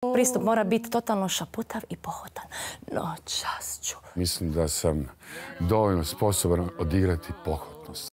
Pristup mora biti totalno šaputav i pohotan. Noćas ću. Mislim da sam dovoljno sposoban odigrati pohotnost.